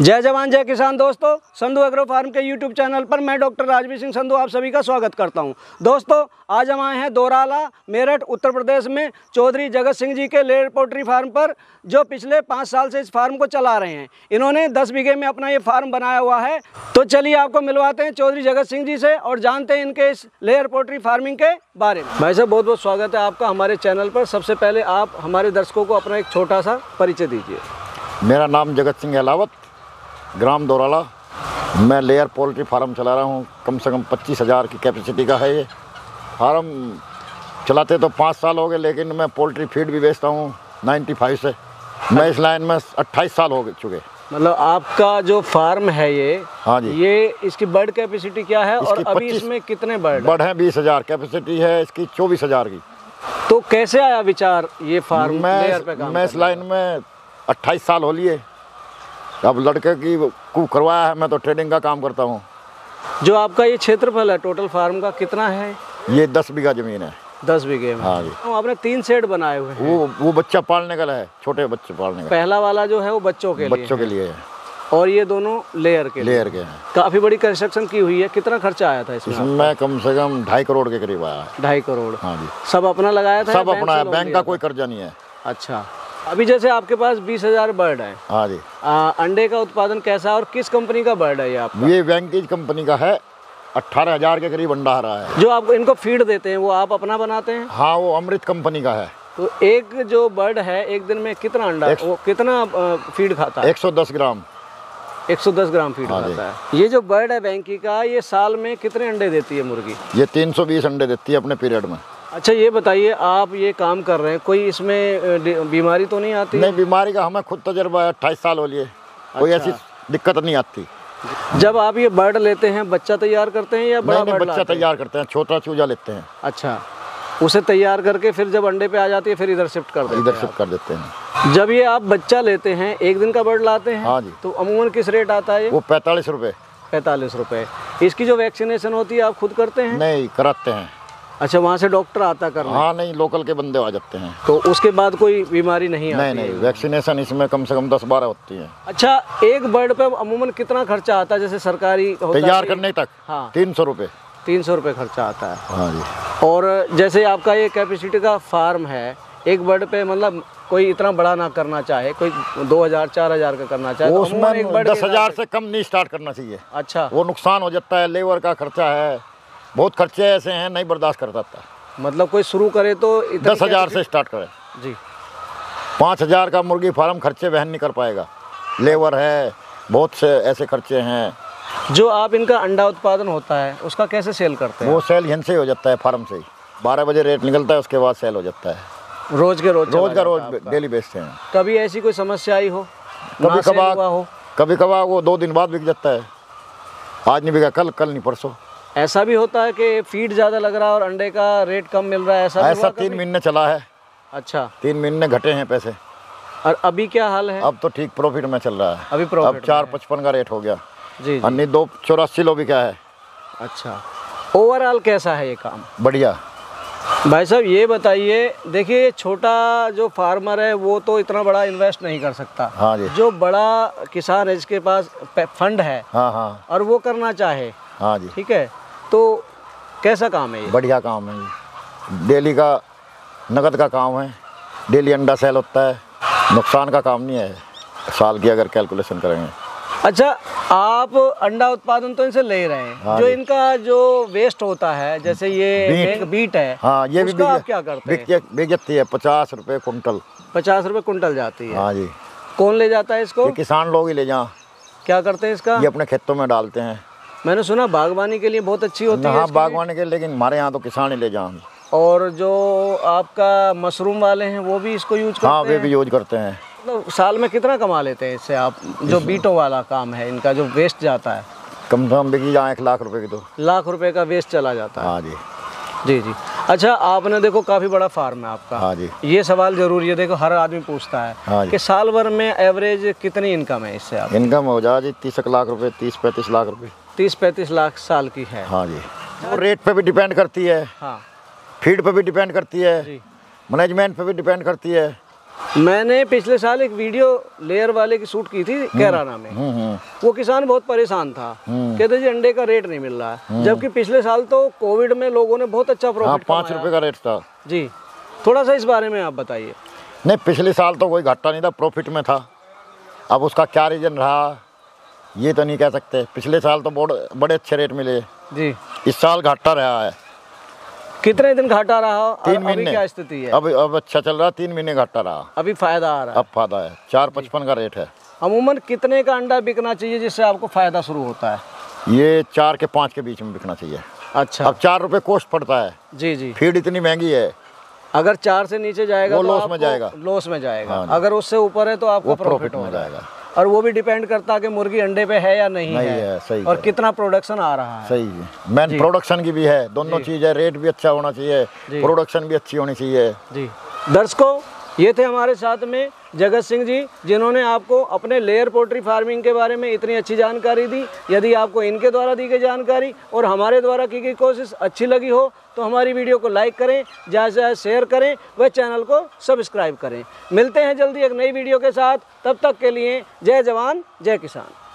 जय जवान, जय किसान दोस्तों। संधु एग्रो फार्म के यूट्यूब चैनल पर मैं डॉक्टर राजवीर सिंह संधु, आप सभी का स्वागत करता हूँ। दोस्तों, आज हम आए हैं दोराला, मेरठ, उत्तर प्रदेश में चौधरी जगत सिंह जी के लेयर पोल्ट्री फार्म पर, जो पिछले पाँच साल से इस फार्म को चला रहे हैं। इन्होंने दस बीघे में अपना ये फार्म बनाया हुआ है। तो चलिए आपको मिलवाते हैं चौधरी जगत सिंह जी से और जानते हैं इनके इस लेयर पोल्ट्री फ़ार्मिंग के बारे में। भाई साहब बहुत बहुत स्वागत है आपका हमारे चैनल पर। सबसे पहले आप हमारे दर्शकों को अपना एक छोटा सा परिचय दीजिए। मेरा नाम जगत सिंह अलावत। ग्राम दौराला। मैं लेयर पोल्ट्री फार्म चला रहा हूँ। कम से कम पच्चीस हज़ार की कैपेसिटी का है ये। फार्म चलाते तो पाँच साल हो गए लेकिन मैं पोल्ट्री फ़ीड भी बेचता हूँ 95 से। मैं इस लाइन में 28 साल हो चुके। मतलब आपका जो फार्म है ये हाँ जी। ये इसकी बर्ड कैपेसिटी क्या है और अभी इसमें कितने बर्ड हैं? बर्ड हैं बीस हज़ार कैपेसिटी है इसकी चौबीस हज़ार की। तो कैसे आया विचार ये फार्म मैं मैं इस लाइन में 28 साल हो लिए। अब लड़के की को करवाया है मैं तो ट्रेडिंग का काम करता हूँ। जो आपका ये क्षेत्रफल है टोटल फार्म का कितना है? ये दस बीघा ज़मीन है। दस बीघे में। हाँ जी। तो आपने तीन सेट बनाए हुए हैं। वो वो बच्चा पालने का है छोटे बच्चे पालने का। पहला वाला जो है वो बच्चों के बच्चों लिए बच्चों के लिए है। और ये दोनों लेयर के लेयर के हैं। काफ़ी बड़ी कंस्ट्रक्शन की हुई है। कितना खर्चा आया था इसमें इसमें कम से कम ढाई करोड़ के करीब आया। ढाई करोड़। हाँ जी। सब अपना लगाया था सब अपना बैंक का कोई कर्जा नहीं है। अच्छा। अभी जैसे आपके पास बीस हज़ार बर्ड है। हाँ जी। अंडे का उत्पादन कैसा है और किस कंपनी का बर्ड है ये आप ये वेंकीज कंपनी का है। अट्ठारह हज़ार के करीब अंडा आ रहा है। जो आप इनको फ़ीड देते हैं वो आप अपना बनाते हैं? हाँ वो अमृत कंपनी का है। तो एक जो बर्ड है एक दिन में कितना अंडा एक- वो कितना फ़ीड खाता है? 110 ग्राम। 110 ग्राम फ़ीड हाँ। खाता है। ये जो बर्ड है बैंकी का ये साल में कितने अंडे देती है मुर्गी? ये 320 अंडे देती है अपने पीरियड में। अच्छा ये बताइए आप ये काम कर रहे हैं कोई इसमें बीमारी तो नहीं आती? नहीं बीमारी का हमें खुद तजर्बा है अट्ठाईस साल हो लिए। अच्छा। कोई अच्छा। ऐसी दिक्कत नहीं आती। जब आप ये बर्ड लेते हैं बच्चा तैयार करते हैं या बड़ा नहीं नहीं बच्चा तैयार करते हैं छोटा चूजा लेते हैं। अच्छा उसे तैयार करके फिर जब अंडे पे आ जाती है फिर इधर शिफ्ट कर देते इधर शिफ्ट कर देते हैं। जब ये आप बच्चा लेते हैं एक दिन का बर्ड लाते हैं हाँ जी। तो अमूमन किस रेट आता है वो पैंतालीस रुपये पैंतालीस रुपए। इसकी जो वैक्सीनेशन होती है आप खुद करते हैं? नहीं कराते हैं। अच्छा वहाँ से डॉक्टर आता करने? हाँ नहीं लोकल के बंदे आ जाते हैं। तो उसके बाद कोई बीमारी नहीं नहीं आती नहीं है? वैक्सीनेशन इसमें कम से कम दस बारह होती है। अच्छा एक बर्ड पे अमूमन कितना खर्चा आता है? जैसे सरकारी तैयार करने तक हाँ। तीन सौ रुपये। तीन सौ रुपये खर्चा आता है। हाँ जी। और जैसे आपका ये कैपेसिटी का फार्म है एक बर्ड पे मतलब कोई इतना बड़ा ना करना चाहे कोई दो हज़ार चार हज़ार का करना चाहे तो उसमें दस हज़ार से कम नहीं स्टार्ट करना चाहिए। अच्छा। वो नुकसान हो जाता है लेबर का खर्चा है बहुत खर्चे ऐसे हैं नहीं बर्दाश्त कर सकता। मतलब कोई शुरू करे तो दस हज़ार से स्टार्ट करें। जी। पाँच हज़ार का मुर्गी फार्म खर्चे वहन नहीं कर पाएगा। लेबर है बहुत से ऐसे खर्चे हैं। जो आप इनका अंडा उत्पादन होता है उसका कैसे सेल करते हैं? वो सेल यहाँ से ही हो जाता है फार्म से ही। बारह बजे रेट निकलता है उसके बाद सेल हो जाता है। रोज के रोज रोज का रोज डेली बेचते हैं। कभी ऐसी कोई समस्या आई हो? कभी कभार हो? कभी कभार वो दो दिन बाद बिक जाता है। आज नहीं बिका कल कल नहीं परसों। ऐसा भी होता है कि फ़ीड ज़्यादा लग रहा है और अंडे का रेट कम मिल रहा है ऐसा ऐसा तीन महीने चला है। अच्छा। तीन महीने घटे हैं पैसे। और अभी क्या हाल है? अब तो ठीक प्रॉफिट में चल रहा है। अभी अब चार पचपन का रेट हो गया। जी जी। अन्नी दो चौरासी लो भी क्या है? अच्छा। ओवरऑल कैसा है ये काम? बढ़िया। भाई साहब ये बताइए देखिए ये छोटा जो फार्मर है वो तो इतना बड़ा इन्वेस्ट नहीं कर सकता। हाँ जी। जो बड़ा किसान है जिसके पास फंड है हाँ हाँ। और वो करना चाहे हाँ जी। ठीक है? तो कैसा काम है ये? बढ़िया काम है ये। डेली का नगद का काम है। डेली अंडा सेल होता है। नुकसान का काम नहीं है। साल की अगर कैलकुलेशन करेंगे। अच्छा आप अंडा उत्पादन तो इनसे ले रहे हैं। हाँ जो इनका जो वेस्ट होता है जैसे ये बीट। बीट है हाँ ये भी आप क्या करते हैं? बिक जाती है पचास रुपये कुंटल। पचास रुपए कुंटल जाती है। हाँ जी। कौन ले जाता है इसको? किसान लोग ही ले जाएँ। क्या करते हैं इसका? ये अपने खेतों में डालते हैं। मैंने सुना बागवानी के लिए बहुत अच्छी होती है हाँ बागवानी के लेकिन हमारे यहाँ तो किसान ही ले जाएँ। और जो आपका मशरूम वाले हैं वो भी इसको यूज़ करते हाँ वे हैं? भी यूज़ करते हैं। मतलब साल में कितना कमा लेते हैं इससे आप? जो बीटों वाला काम है इनका जो वेस्ट जाता है। कम से कम बिकी जाए एक लाख रुपए की तो। लाख रुपए का वेस्ट चला जाता है। हाँ जी। जी जी। अच्छा आपने देखो काफ़ी बड़ा फार्म है आपका। हाँ जी। ये सवाल ज़रूरी है देखो हर आदमी पूछता है हाँ कि साल भर में एवरेज कितनी इनकम है इससे आप? इनकम हो जाए जी तीस लाख रुपए तीस पैंतीस लाख रुपए। तीस पैंतीस लाख साल की है। हाँ जी। वो रेट पे भी डिपेंड करती है। हाँ। फ़ीड पे भी डिपेंड करती है। मैनेजमेंट पे भी डिपेंड करती है। मैंने पिछले साल एक वीडियो लेयर वाले की शूट की थी कैराना में। हम्म हम्म। वो किसान बहुत परेशान था। कहते जी अंडे का रेट नहीं मिल रहा। है जबकि पिछले साल तो कोविड में लोगों ने बहुत अच्छा हाँ प्रॉफिट पाँच रुपये का रेट था। जी। थोड़ा सा इस बारे में आप बताइए। नहीं पिछले साल तो कोई घाटा नहीं था प्रॉफिट में था। अब उसका क्या रीजन रहा? ये तो नहीं कह सकते। पिछले साल तो बोर्ड बड़े अच्छे रेट मिले। जी। इस साल घाटा रहा है। कितने दिन घाटा रहा? तीन अभी महीने। क्या स्थिति है? अब अब अच्छा चल रहा तीन महीने घाटा रहा। अभी फ़ायदा आ रहा है। अब फ़ायदा है। चार पचपन का रेट है। अमूमन कितने का अंडा बिकना चाहिए जिससे आपको फ़ायदा शुरू होता है? ये चार के पाँच के बीच में बिकना चाहिए। अच्छा। अब चार रुपये कोस्ट पड़ता है। जी जी। फ़ीड इतनी महँगी है। अगर चार से नीचे जाएगा वो तो लॉस में जाएगा। लॉस में जाएगा। हाँ अगर उससे ऊपर है तो आपको प्रॉफिट हो। जाएगा। और वो भी डिपेंड करता है कि मुर्गी अंडे पे है या नहीं, नहीं है, है, सही और है। कितना प्रोडक्शन आ रहा है। सही है। मैन प्रोडक्शन की भी है दोनों चीज़ है रेट भी अच्छा होना चाहिए प्रोडक्शन भी अच्छी होनी चाहिए। जी। दर्शकों ये थे हमारे साथ में जगत सिंह जी, जिन्होंने आपको अपने लेयर पोल्ट्री फ़ार्मिंग के बारे में इतनी अच्छी जानकारी दी। यदि आपको इनके द्वारा दी गई जानकारी और हमारे द्वारा की गई कोशिश अच्छी लगी हो तो हमारी वीडियो को लाइक करें, ज़्यादा से ज़्यादा शेयर करें व चैनल को सब्सक्राइब करें। मिलते हैं जल्दी एक नई वीडियो के साथ। तब तक के लिए जय जवान, जय किसान।